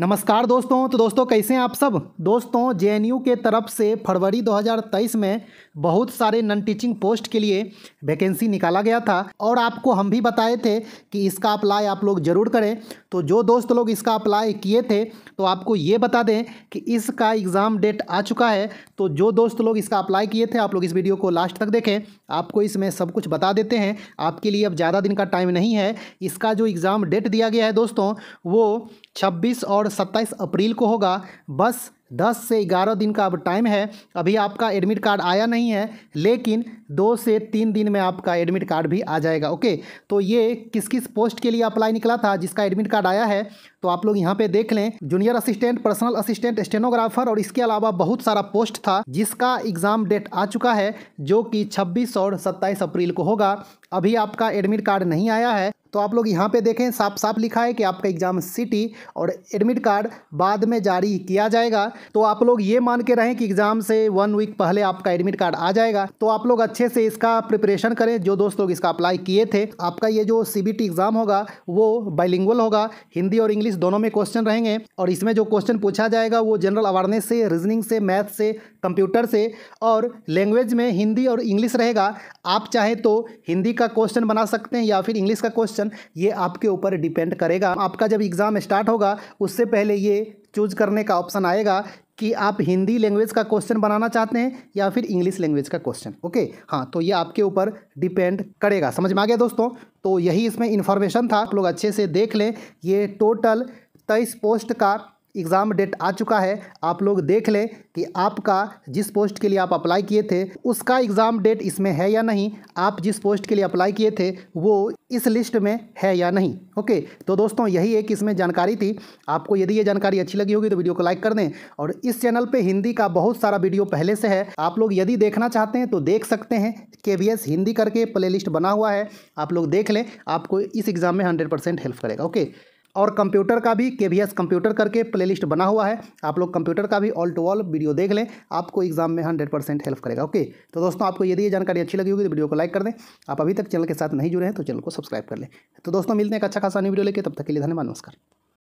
नमस्कार दोस्तों तो दोस्तों कैसे हैं आप सब? दोस्तों, जेएनयू के तरफ़ से फरवरी 2023 में बहुत सारे नन टीचिंग पोस्ट के लिए वैकेंसी निकाला गया था और आपको हम भी बताए थे कि इसका अप्लाई आप लोग ज़रूर करें। तो जो दोस्त लोग इसका अप्लाई किए थे तो आपको ये बता दें कि इसका एग्ज़ाम डेट आ चुका है। तो जो दोस्त लोग इसका अप्लाई किए थे, आप लोग इस वीडियो को लास्ट तक देखें। आपको इसमें सब कुछ बता देते हैं। आपके लिए अब ज़्यादा दिन का टाइम नहीं है। इसका जो एग्ज़ाम डेट दिया गया है दोस्तों, वो छब्बीस और सत्ताईस अप्रैल को होगा। बस दस से ग्यारह दिन का अब टाइम है। अभी आपका एडमिट कार्ड आया नहीं है, लेकिन दो से तीन दिन में आपका एडमिट कार्ड भी आ जाएगा ओके तो ये किस किस पोस्ट के लिए अप्लाई निकला था, जिसका एडमिट कार्ड आया है तो आप लोग यहाँ पे देख लें। Junior assistant personal assistant stenographer और इसके अलावा बहुत सारा पोस्ट था, जिसका एग्ज़ाम डेट आ चुका है, जो कि 26 और 27 अप्रैल को होगा। अभी आपका एडमिट कार्ड नहीं आया है तो आप लोग यहाँ पे देखें साफ़ साफ़ लिखा है कि आपका एग्ज़ाम सिटी और एडमिट कार्ड बाद में जारी किया जाएगा। तो आप लोग ये मान के रहें कि एग्ज़ाम से वन वीक पहले आपका एडमिट कार्ड आ जाएगा। तो आप लोग अच्छे से इसका प्रिपरेशन करें, जो दोस्त लोग इसका अप्लाई किए थे। आपका ये जो सीबीटी एग्ज़ाम होगा, वो बाइलिंगुअल होगा। हिंदी और इंग्लिश दोनों में क्वेश्चन रहेंगे और इसमें जो क्वेश्चन पूछा जाएगा, वो जनरल अवेयरनेस से, रीजनिंग से, मैथ से, कंप्यूटर से और लैंग्वेज में हिंदी और इंग्लिश रहेगा। आप चाहें तो हिंदी का क्वेश्चन बना सकते हैं या फिर इंग्लिश का क्वेश्चन ये आपके ऊपर डिपेंड करेगा। आपका जब एग्ज़ाम स्टार्ट होगा, उससे पहले ये चूज़ करने का ऑप्शन आएगा कि आप हिंदी लैंग्वेज का क्वेश्चन बनाना चाहते हैं या फिर इंग्लिश लैंग्वेज का क्वेश्चन, ओके? हाँ तो ये आपके ऊपर डिपेंड करेगा। समझ में आ गया दोस्तों? तो यही इसमें इन्फॉर्मेशन था। आप लोग अच्छे से देख लें। ये टोटल तेईस पोस्ट का एग्ज़ाम डेट आ चुका है, आप लोग देख लें कि आपका जिस पोस्ट के लिए आप अप्लाई किए थे, उसका एग्ज़ाम डेट इसमें है या नहीं, आप जिस पोस्ट के लिए अप्लाई किए थे, वो इस लिस्ट में है या नहीं, ओके? तो दोस्तों, यही एक इसमें जानकारी थी। आपको यदि ये जानकारी अच्छी लगी होगी तो वीडियो को लाइक कर दें। और इस चैनल पर हिंदी का बहुत सारा वीडियो पहले से है। आप लोग यदि देखना चाहते हैं तो देख सकते हैं। के हिंदी करके प्ले बना हुआ है। आप लोग देख लें, आपको इस एग्ज़ाम में हंड्रेड हेल्प करेगा, ओके? और कंप्यूटर का भी के एस कंप्यूटर करके प्लेलिस्ट बना हुआ है। आप लोग कंप्यूटर का भी ऑल टू ऑल वीडियो देख लें। आपको एग्ज़ाम में हंड्रेड परसेंट हेल्प करेगा ओके तो दोस्तों, आपको यदि ये जानकारी अच्छी लगी होगी तो वीडियो को लाइक कर दें। आप अभी तक चैनल के साथ नहीं जुड़े हैं तो चैनल को सब्सक्राइब कर लें। तो दोस्तों, मिलते हैं एक अच्छा खासा वीडियो लेके, तब तक के लिए धन्यवाद, नमस्कार।